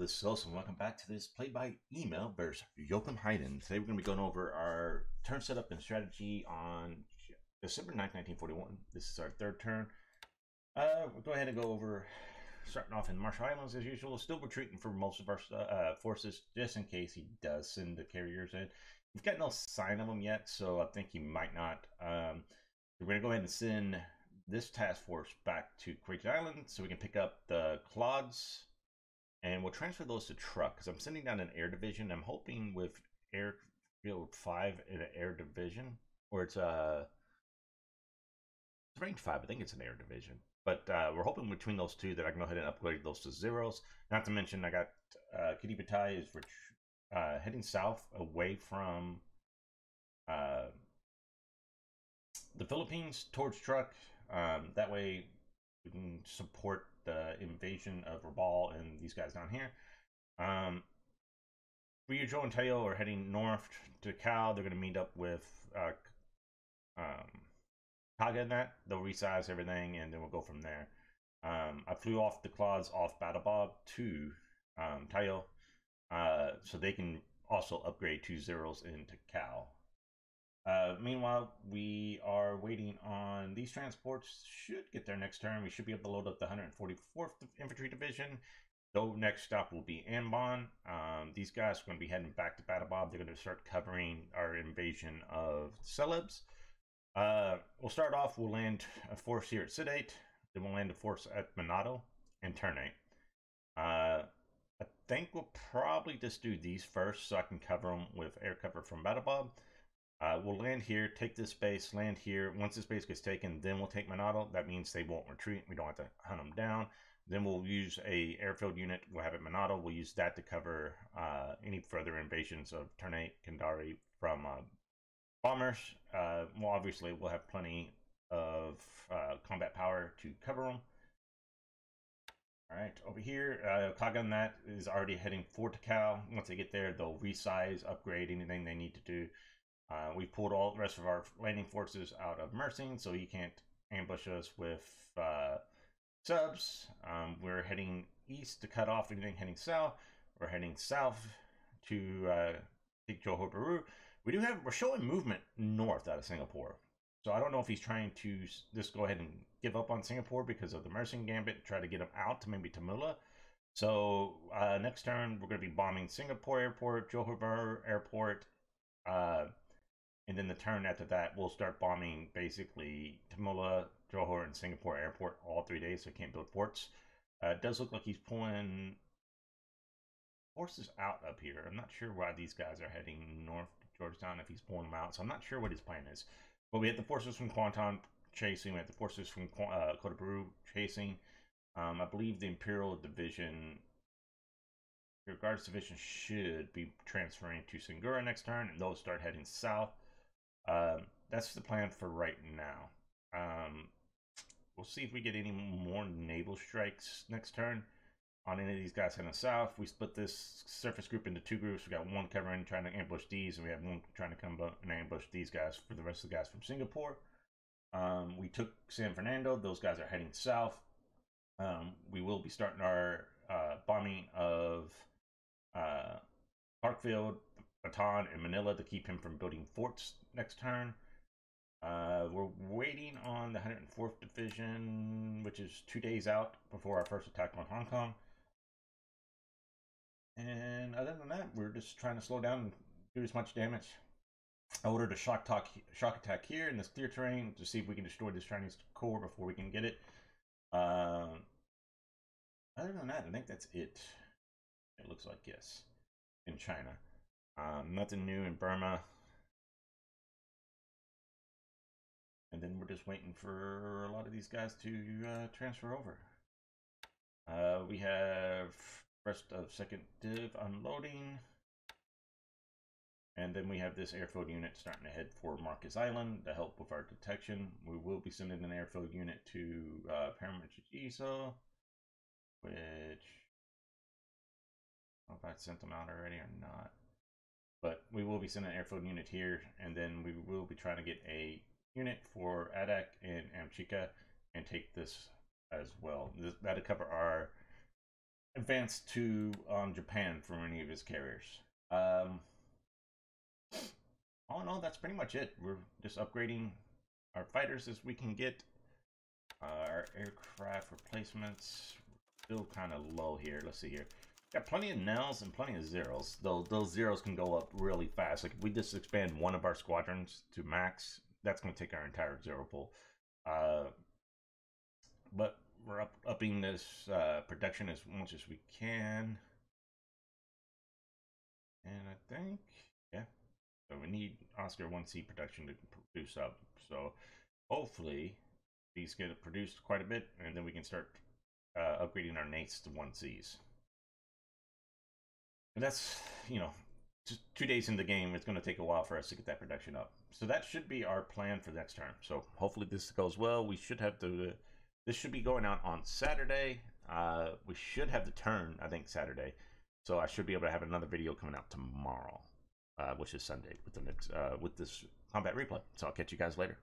This is Hellsen. Welcome back to this play by email versus Jochenheiden. Today we're going to be going over our turn setup and strategy on December 9th, 1941. This is our third turn. Uh, we'll go ahead and go over starting off in Marshall Islands as usual. Still retreating for most of our uh, forces just in case he does send the carriers in. We've got no sign of them yet, so I think he might not. Um, we're going to go ahead and send this task force back to Wake Island so we can pick up the Claudes and we'll transfer those to Truk because I'm sending down an air division. I'm hoping with airfield five in an air division, or it's a uh, it's range five. I think it's an air division, but uh, we're hoping between those two that I can go ahead and upgrade those to zeros. Not to mention, I got uh, Kido Butai is uh, heading south away from uh, the Philippines towards Truk. Um, that way, support the invasion of Rabaul and these guys down here. Um, Ryujo and Taiyo are heading north to Cal. They're going to meet up with uh, um, Kaga and that. They'll resize everything, and then we'll go from there. Um, I flew off the Claudes off Battle Bob to um, Taiyo, uh, so they can also upgrade two zeros into Cal. Uh, meanwhile, we are waiting on these transports. Should get there next turn. We should be able to load up the 144th Infantry Division. Though next stop will be Ambon. Um, these guys are going to be heading back to Battle Bob. They're going to start covering our invasion of Celebes. Uh, we'll start off. We'll land a force here at Sedate. Then we'll land a force at Monado and Ternate. Uh, I think we'll probably just do these first so I can cover them with air cover from Battle Bob. Uh, we'll land here, take this base, land here. Once this base gets taken, then we'll take Monado. That means they won't retreat. We don't have to hunt them down. Then we'll use a airfield unit. We'll have it Monado. We'll use that to cover uh, any further invasions of Ternate, Kendari from uh, bombers. Uh, well, obviously, we'll have plenty of uh, combat power to cover them. All right, over here, uh, Kagan that is already heading for Cal. Once they get there, they'll resize, upgrade anything they need to do. Uh, we pulled all the rest of our landing forces out of Mersing, so he can't ambush us with uh, subs. Um, we're heading east to cut off anything heading south. We're heading south to uh, take Johor Bahru. We do have we're showing movement north out of Singapore. So I don't know if he's trying to just go ahead and give up on Singapore because of the Mersing Gambit, and try to get him out to maybe Tamula. So uh, next turn we're going to be bombing Singapore Airport, Johor Bahru Airport, uh, and then the turn after that, we'll start bombing basically Tamula, Johor, and Singapore Airport all three days, so can't build forts. Uh, it does look like he's pulling forces out up here. I'm not sure why these guys are heading north to Georgetown if he's pulling them out, so I'm not sure what his plan is. But we had the forces from Kuantan chasing, we had the forces from uh, Kota Bahru chasing. Um, I believe the Imperial Division, your Guards Division should be transferring to Singora next turn, and those start heading south. Um, that's the plan for right now. Um, we'll see if we get any more naval strikes next turn on any of these guys heading south. We split this surface group into two groups. We got one covering trying to ambush these, and we have one trying to come and ambush these guys for the rest of the guys from Singapore. Um, we took San Fernando. Those guys are heading south. Um, we will be starting our uh, bombing of uh, Clark Field, Bataan, and Manila to keep him from building forts next turn. Uh, we're waiting on the 104th Division, which is two days out before our first attack on Hong Kong. And other than that, we're just trying to slow down and do as much damage. I ordered a shock, talk, shock attack here in this clear terrain to see if we can destroy this Chinese corps before we can get it. Uh, other than that, I think that's it. It looks like yes, in China. Um, nothing new in Burma. And then we're just waiting for a lot of these guys to uh, transfer over. Uh, we have rest of second div unloading. And then we have this airfield unit starting to head for Marcus Island to help with our detection. We will be sending an airfield unit to uh, Paramushiro, which I don't know if I sent them out already or not. But we will be sending an airfield unit here, and then we will be trying to get a unit for Adak and Amchitka and take this as well. This, that'll cover our advance to um, Japan from any of his carriers. Um, all in all, that's pretty much it. We're just upgrading our fighters as we can get. Our aircraft replacements still kind of low here. Let's see here. Got plenty of Nells and plenty of zeros. Though those zeros can go up really fast. Like if we just expand one of our squadrons to max, that's going to take our entire zero pool. Uh, but we're up, upping this uh, production as much as we can. And I think, yeah. So we need Oscar 1C production to produce up. So hopefully these get produced quite a bit, and then we can start uh, upgrading our Nates to 1Cs. And that's, you know, two days in the game. It's going to take a while for us to get that production up. So that should be our plan for next term. So hopefully this goes well. We should have the this should be going out on Saturday. Uh, we should have the turn, I think, Saturday. So I should be able to have another video coming out tomorrow, uh, which is Sunday with the next uh, with this combat replay. So I'll catch you guys later.